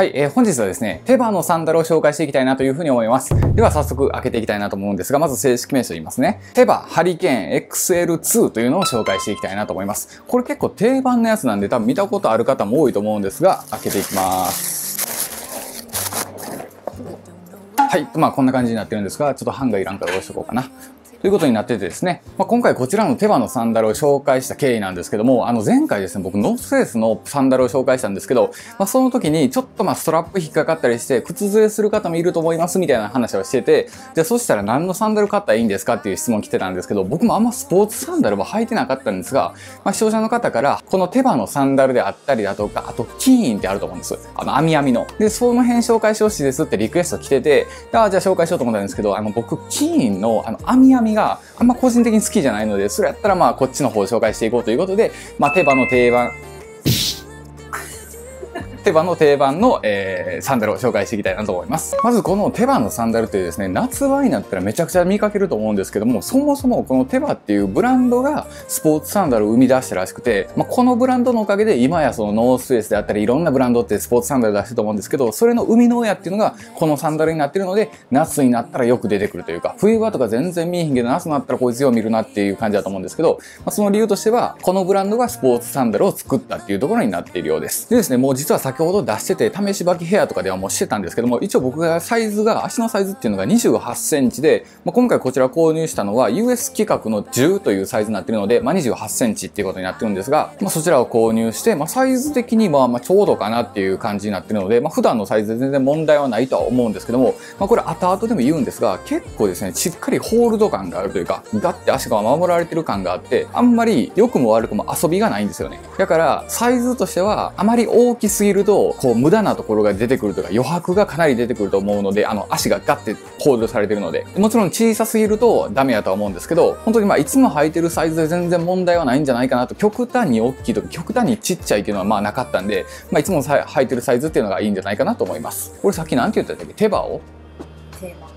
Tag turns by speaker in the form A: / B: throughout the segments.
A: はい、えー、本日はですね、テバのサンダルを紹介していきたいなというふうに思います。では早速開けていきたいなと思うんですが、まず正式名称言いますね。テバハリケーン XL2 というのを紹介していきたいなと思います。これ結構定番のやつなんで多分見たことある方も多いと思うんですが、開けていきます。はい。まあこんな感じになってるんですが、ちょっとハンガーいらんから下ろしとこうかな。ということになっててですね、まあ、今回こちらの手羽のサンダルを紹介した経緯なんですけども、あの前回ですね、僕ノースフェイスのサンダルを紹介したんですけど、まあ、その時にちょっとまあストラップ引っかかったりして、靴ずれする方もいると思いますみたいな話をしてて、じゃあそしたら何のサンダル買ったらいいんですかっていう質問来てたんですけど、僕もあんまスポーツサンダルは履いてなかったんですが、まあ、視聴者の方から、この手羽のサンダルであったりだとか、あとキーンってあると思うんです。あの、網網の。で、その辺紹介してほしいですってリクエスト来てて、ああ、じゃあ紹介しようと思ったんですけど、あの、僕、キーンのあの、網網があんま個人的に好きじゃないので、それやったらまあこっちの方を紹介していこうということで、まあ手羽の定番、手羽の定番の、えー、サンダルを紹介していきたいなと思います。まずこの手羽のサンダルというですね、夏場になったらめちゃくちゃ見かけると思うんですけども、そもそもこの手羽っていうブランドがスポーツサンダルを生み出したらしくて、まあ、このブランドのおかげで今やそのノースウェイスであったりいろんなブランドってスポーツサンダル出してると思うんですけど、それの生みの親っていうのがこのサンダルになってるので、夏になったらよく出てくるというか、冬場とか全然見えへんけど、夏になったらこいつよう見るなっていう感じだと思うんですけど、まあ、その理由としては、このブランドがスポーツサンダルを作ったっていうところになっているようです。でですね、もう実は先ほど出してて試し履きヘアとかではもうしてたんですけども、一応僕がサイズが、足のサイズっていうのが28センチで、まあ、今回こちら購入したのは US 規格の10というサイズになってるので、まあ、28センチっていうことになってるんですが、まあ、そちらを購入して、まあ、サイズ的にはまあちょうどかなっていう感じになってるので、まあ、普段のサイズで全然問題はないとは思うんですけども、まあ、これ後々でも言うんですが、結構ですね、しっかりホールド感があるというか、だって足が守られてる感があって、あんまり良くも悪くも遊びがないんですよね。だから、サイズとしては、あまり大きすぎると、こう無駄なところが出てくるとか余白がかなり出てくると思うので、あの足がガッてホールされてるので、もちろん小さすぎるとダメやとは思うんですけど、本当にまあいつも履いてるサイズで全然問題はないんじゃないかなと、極端に大きいとか極端にちっちゃいっていうのはまあなかったんで、まあいつも履いてるサイズっていうのがいいんじゃないかなと思います。これさっき何て言ったっけ？手羽を手羽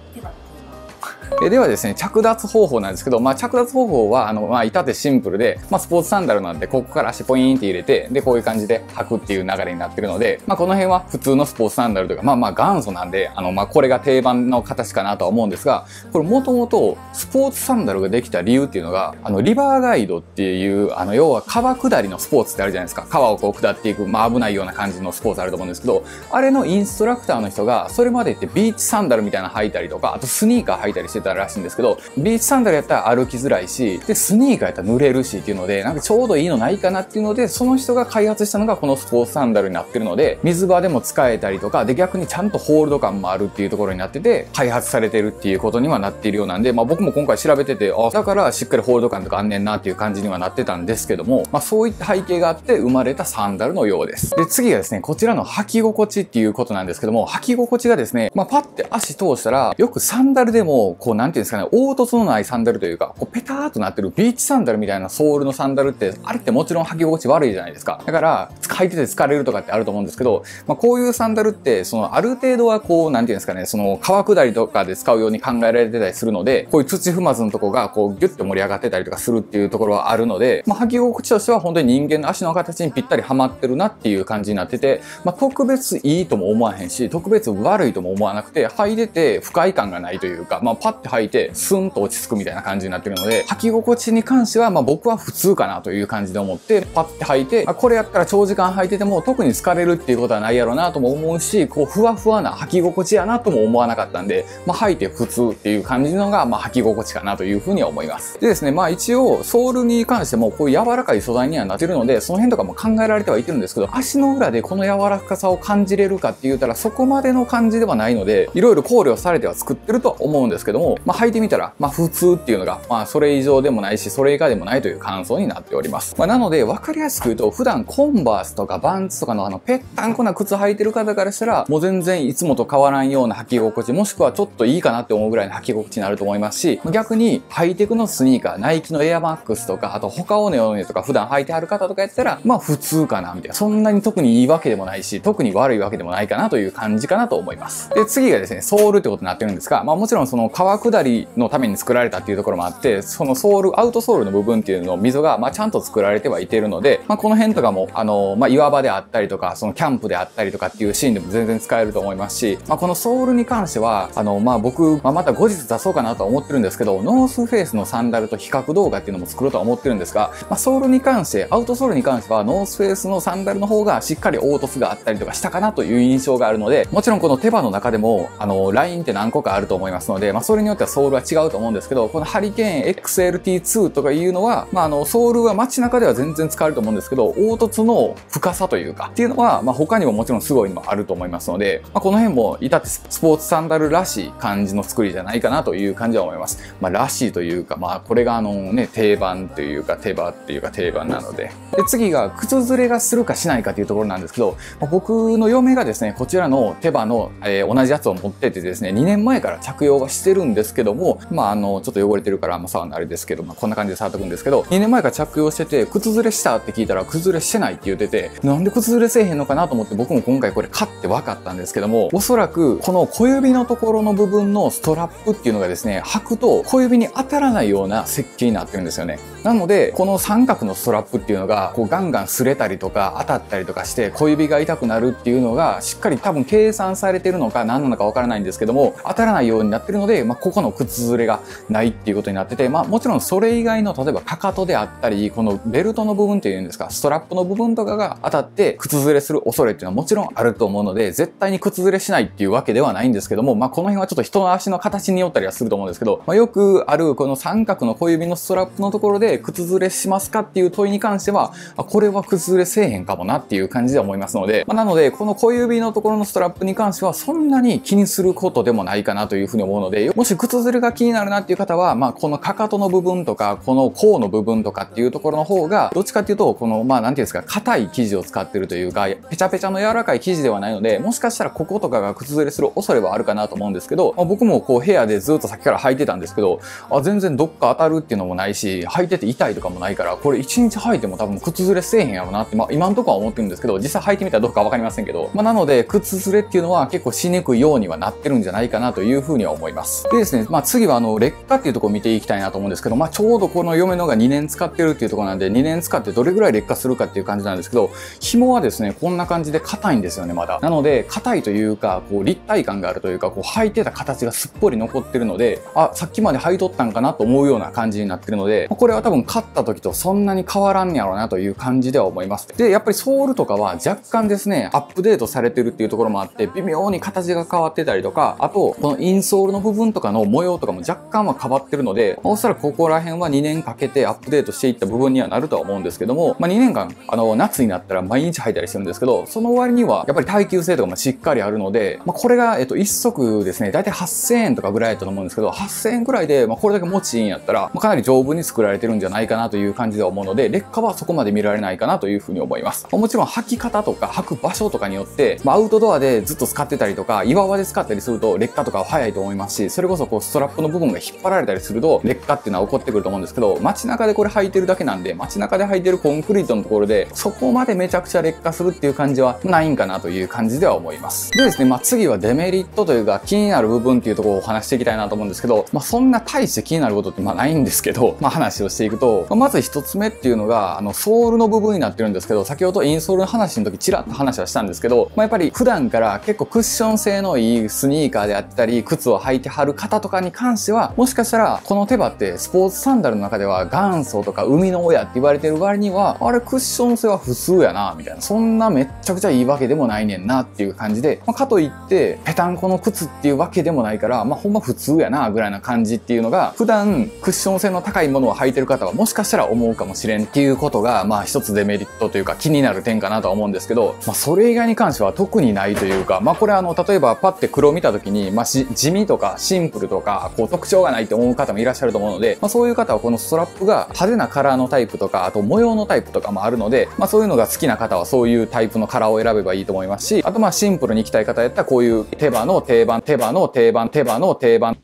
A: えではですね、着脱方法なんですけど、まあ、着脱方法は、あの、まあ、至ってシンプルで、まあ、スポーツサンダルなんで、ここから足ポイーンって入れて、で、こういう感じで履くっていう流れになってるので、まあ、この辺は普通のスポーツサンダルというか、まあまあ元祖なんで、あの、まあ、これが定番の形かなとは思うんですが、これもともとスポーツサンダルができた理由っていうのが、あの、リバーガイドっていう、あの、要は川下りのスポーツってあるじゃないですか。川をこう下っていく、まあ、危ないような感じのスポーツあると思うんですけど、あれのインストラクターの人が、それまでってビーチサンダルみたいなの履いたりとか、あとスニーカー履いたりしてたらしいんですけど、ビーチサンダルやったら歩きづらいし、で、スニーカーやったら濡れるしっていうので、なんかちょうどいいのないかなっていうので、その人が開発したのがこのスポーツサンダルになってるので、水場でも使えたりとか、で、逆にちゃんとホールド感もあるっていうところになってて、開発されてるっていうことにはなっているようなんで、まあ僕も今回調べてて、あ、だからしっかりホールド感とかあんねんなっていう感じにはなってたんですけども、まあそういった背景があって生まれたサンダルのようです。で、次がですね、こちらの履き心地っていうことなんですけども、履き心地がですね、まあパッて足通したら、よくサンダルでも、こうなんていうんですかね、凹凸のないサンダルというか、こうペターとなってるビーチサンダルみたいなソールのサンダルって、あれってもちろん履き心地悪いじゃないですか。だから、履いてて疲れるとかってあると思うんですけど、まあ、こういうサンダルって、そのある程度はこう、なんていうんですかね、その川下りとかで使うように考えられてたりするので、こういう土踏まずのとこがこうギュッと盛り上がってたりとかするっていうところはあるので、まあ、履き心地としては本当に人間の足の形にぴったりはまってるなっていう感じになってて、まあ、特別いいとも思わへんし、特別悪いとも思わなくて、履いてて不快感がないというか、まあ、パて履いてスンと落ち着くみたいな感じになってるので、履き心地に関しては、まあ、僕は普通かなという感じで思って、パッて履いて、あこれやったら長時間履いてても特に疲れるっていうことはないやろうなとも思うし、こう、ふわふわな履き心地やなとも思わなかったんで、まあ、履いて普通っていう感じのが、まあ、履き心地かなというふうには思います。でですね、まあ、一応、ソールに関しても、こういう柔らかい素材にはなってるので、その辺とかも考えられてはいてるんですけど、足の裏でこの柔らかさを感じれるかって言ったら、そこまでの感じではないので、いろいろ考慮されては作ってるとは思うんですけども、まあ、履いてみたら、まあ、普通っていうのが、まあ、それ以上でもないし、それ以下でもないという感想になっております。まあ、なので、わかりやすく言うと、普段コンバースとかバンツとかのあの、ぺったんこな靴履いてる方からしたら、もう全然いつもと変わらんような履き心地、もしくはちょっといいかなって思うぐらいの履き心地になると思いますし、逆にハイテクのスニーカー、ナイキのエアマックスとか、あと他をネオネとか普段履いてある方とかやったら、まあ普通かな、みたいな。そんなに特にいいわけでもないし、特に悪いわけでもないかなという感じかなと思います。で、次がですね、ソールってことになってるんですが、まあもちろんその川下りのために作られたっていうところもあって、そのソール、アウトソールの部分っていうのを溝が、まあ、ちゃんと作られてはいてるので、まあ、この辺とかも、あの、まあ、岩場であったりとか、そのキャンプであったりとかっていうシーンでも全然使えると思いますし、まあ、このソールに関しては、あの、まあ、僕、まあ、また後日出そうかなとは思ってるんですけど、ノースフェイスのサンダルと比較動画っていうのも作ろうとは思ってるんですが、まあ、ソールに関して、アウトソールに関しては、ノースフェイスのサンダルの方がしっかり凹凸があったりとかしたかなという印象があるので、もちろんこの手羽の中でも、あの、ラインって何個かあると思いますので、まあ、それによってはソールは違うと思うんですけど、このハリケーン XLT2 とかいうのは、まあ、あの、ソールは街中では全然使えると思うんですけど、凹凸の深さというか、っていうのは、まあ、他にももちろんすごいのもあると思いますので、まあ、この辺も、至ってスポーツサンダルらしい感じの作りじゃないかなという感じは思います。まあ、らしいというか、まあ、これがあのね、定番というか、手羽っていうか定番なので。で、次が、靴ずれがするかしないかというところなんですけど、まあ、僕の嫁がですね、こちらの手羽の、えー、同じやつを持っててですね、2年前から着用はしてるんですけども、まあ、あの、ちょっと汚れてるから、まあ、触るのあれですけど、まあ、こんな感じで触ってくんですけど、2年前から着用してて、靴ずれしたって聞いたら、靴ずれしてないって言ってて、なんで靴ずれせえへんのかなと思って僕も今回これ買って分かったんですけども、おそらく、この小指のところの部分のストラップっていうのがですね、履くと小指に当たらないような設計になってるんですよね。なので、この三角のストラップっていうのが、こうガンガン擦れたりとか当たったりとかして小指が痛くなるっていうのが、しっかり多分計算されてるのか何なのかわからないんですけども、当たらないようになってるので、まあ、ここの靴ずれがないっていうことになってて、まあ、もちろんそれ以外の、例えばかかとであったり、このベルトの部分っていうんですか、ストラップの部分とかが当たって靴ずれする恐れっていうのはもちろんあると思うので、絶対に靴ずれしないっていうわけではないんですけども、まあ、この辺はちょっと人の足の形によったりはすると思うんですけど、まあ、よくあるこの三角の小指のストラップのところで靴ずれしますかっていう問いに関しては、これは靴ずれせえへんかもなっていう感じで思いますので、まあ、なので、この小指のところのストラップに関してはそんなに気にすることでもないかなというふうに思うので、もし靴ずれが気になるなっていう方は、まあ、このかかとの部分とか、この甲の部分とかっていうところの方が、どっちかっていうと、この、まあ、なんていうんですか、硬い生地を使ってるというか、ペチャペチャの柔らかい生地ではないので、もしかしたらこことかが靴ずれする恐れはあるかなと思うんですけど、まあ、僕もこう部屋でずっとさっきから履いてたんですけど、あ、全然どっか当たるっていうのもないし、履いてて痛いとかもないから、これ1日履いても多分靴ずれせえへんやろなって、まあ今んとこは思ってるんですけど、実際履いてみたらどうかわかりませんけど、まあなので、靴ずれっていうのは結構しにくいようにはなってるんじゃないかなというふうには思います。でですね、まあ次はあの、劣化っていうところ見ていきたいなと思うんですけど、まあちょうどこの嫁のが2年使ってるっていうところなんで、2年使ってどれぐらい劣化するかっていう感じなんですけど、紐はですね、こんな感じで硬いんですよね、まだ。なので、硬いというか、こう立体感があるというか、こう履いてた形がすっぽり残ってるので、あ、さっきまで履いとったんかなと思うような感じになってるので、これは多分買った時とそんなに変わらんやろうなという感じでは思います。で、やっぱりソールとかは若干ですね、アップデートされてるっていうところもあって、微妙に形が変わってたりとか、あと、このインソールの部分とかの模様とかも若干は変わってるので、おそらくここら辺は2年かけてアップデートしていった部分にはなるとは思うんですけども、まあ、2年間、あの、夏になったら毎日履いたりしてるんですけど、その割には、やっぱり耐久性とかもしっかりあるので、まあ、これが、えっと、1足ですね、だいたい8000円とかぐらいだと思うんですけど、8000円ぐらいで、まあ、これだけ持ちいいんやったら、まあ、かなり丈夫に作られてるんじゃじゃないかなという感じで思うので、劣化はそこまで見られないかなというふうに思います。もちろん履き方とか履く場所とかによって、まあ、アウトドアでずっと使ってたりとか、岩場で使ったりすると劣化とかは早いと思いますし、それこそこうストラップの部分が引っ張られたりすると劣化っていうのは起こってくると思うんですけど、街中でこれ履いてるだけなんで、街中で履いてるコンクリートのところで、そこまでめちゃくちゃ劣化するっていう感じはないんかなという感じでは思います。でですね、まあ、次はデメリットというか気になる部分っていうところをお話していきたいなと思うんですけど、まあ、そんな大して気になることってまあないんですけど、まあ、話をしていくと、ま、ず一つ目っていうのが、あの、ソールの部分になってるんですけど、先ほどインソールの話の時ちらっと話はしたんですけど、まあ、やっぱり普段から結構クッション性のいいスニーカーであったり、靴を履いてはる方とかに関しては、もしかしたらこの手羽ってスポーツサンダルの中では元祖とか海の親って言われてる割には、あれクッション性は普通やな、みたいな。そんなめっちゃくちゃいいわけでもないねんなっていう感じで、まあ、かといってペタンコの靴っていうわけでもないから、まあ、ほんま普通やな、ぐらいな感じっていうのが、普段クッション性の高いものを履いてる方方はもしかしたら思うかもしれんっていうことが、まあ一つデメリットというか気になる点かなとは思うんですけど、まあそれ以外に関しては特にないというか、まあこれあの、例えばパッて黒を見た時に、まあ地味とかシンプルとか、こう特徴がないって思う方もいらっしゃると思うので、まあそういう方はこのストラップが派手なカラーのタイプとか、あと模様のタイプとかもあるので、まあそういうのが好きな方はそういうタイプのカラーを選べばいいと思いますし、あとまあシンプルに行きたい方やったらこういう手羽の定番、手羽の定番、手羽の定番。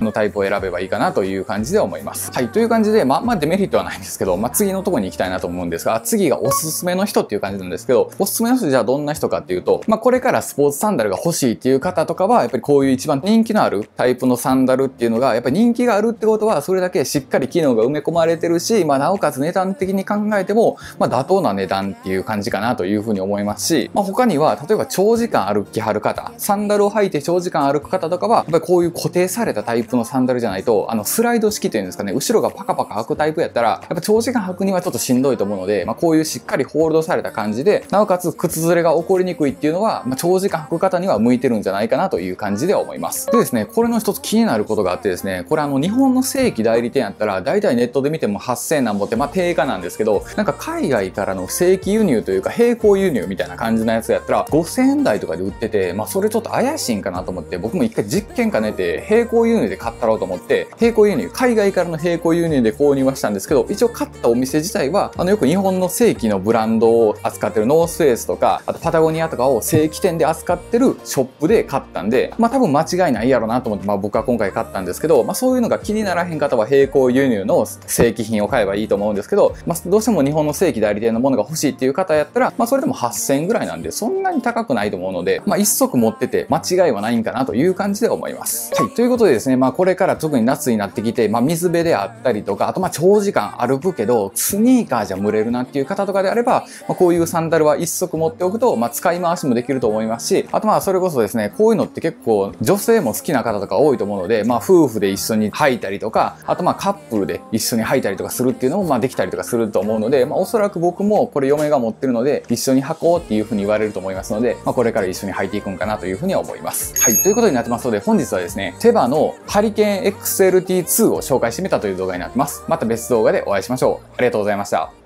A: のタイプを選べばいいかなという感じで思います。はい。という感じで、まあ、まあ、デメリットはないんですけど、まあ、次のとこに行きたいなと思うんですが、次がおすすめの人っていう感じなんですけど、おすすめの人じゃあどんな人かっていうと、まあ、これからスポーツサンダルが欲しいっていう方とかは、やっぱりこういう一番人気のあるタイプのサンダルっていうのが、やっぱり人気があるってことは、それだけしっかり機能が埋め込まれてるし、まあ、なおかつ値段的に考えても、まあ、妥当な値段っていう感じかなというふうに思いますし、まあ、他には、例えば長時間歩きはる方、サンダルを履いて長時間歩く方とかは、やっぱりこういう固定されたタイプのサンダルじゃないと、あの、スライド式というんですかね、後ろがパカパカ履くタイプやったら、やっぱ長時間履くにはちょっとしんどいと思うので、まあ、こういうしっかりホールドされた感じで、なおかつ靴ずれが起こりにくいっていうのは、まあ、長時間履く方には向いてるんじゃないかなという感じでは思います。でですね、これの一つ気になることがあってですね、これあの、日本の正規代理店やったら、大体ネットで見ても8000なんぼって、まあ、定価なんですけど、なんか海外からの正規輸入というか、並行輸入みたいな感じのやつやったら、5000円台とかで売ってて、まあ、それちょっと怪しいんかなと思って、僕も一回実験兼ねて、並行輸入で買ったろうと思って、並行輸入、海外からの並行輸入で購入はしたんですけど、一応買ったお店自体は、あの、よく日本の正規のブランドを扱ってるノースフェイスとか、あとパタゴニアとかを正規店で扱ってるショップで買ったんで、まあ多分間違いないやろなと思って、まあ僕は今回買ったんですけど、まあそういうのが気にならへん方は並行輸入の正規品を買えばいいと思うんですけど、まあどうしても日本の正規代理店のものが欲しいっていう方やったら、まあそれでも8000ぐらいなんで、そんなに高くないと思うので、まあ一足持ってて間違いはないんかなという感じで思います。はい。ということでですね、まあこれから特に夏になってきて、まあ水辺であったりとか、あとまあ長時間歩くけど、スニーカーじゃ蒸れるなっていう方とかであれば、まあ、こういうサンダルは一足持っておくと、まあ使い回しもできると思いますし、あとまあそれこそですね、こういうのって結構女性も好きな方とか多いと思うので、まあ夫婦で一緒に履いたりとか、あとまあカップルで一緒に履いたりとかするっていうのもまあできたりとかすると思うので、まあおそらく僕もこれ嫁が持ってるので、一緒に履こうっていうふうに言われると思いますので、まあこれから一緒に履いていくんかなというふうには思います。はい。ということになってますので、本日はですね、テバのハリケーン XLT2 を紹介してみたという動画になってます。また別動画でお会いしましょう。ありがとうございました。